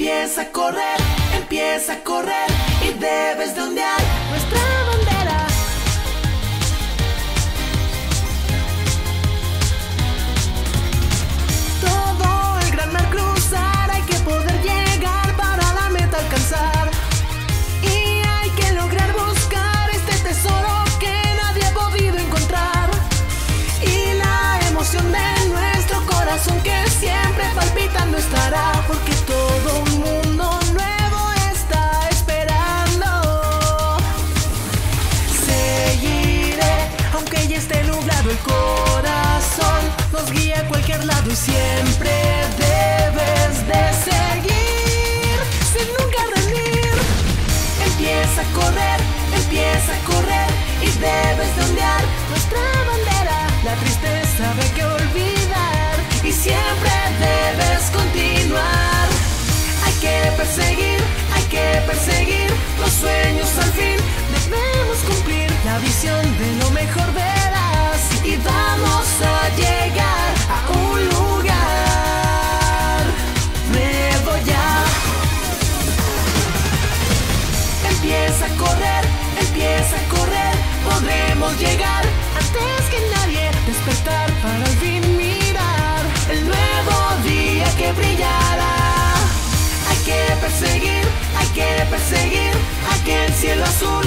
Empieza a correr, empieza a correr y debes de ondear correr, empieza a correr y debes de ondear nuestra bandera. La tristeza hay que olvidar y siempre debes continuar. Hay que perseguir, hay que perseguir los sueños al fin. Debemos cumplir la visión de lo mejor verás Empieza a correr, empieza a correr, podremos llegar antes que nadie, despertar para al mirar el nuevo día que brillará. Hay que perseguir, hay que perseguir aquel cielo azul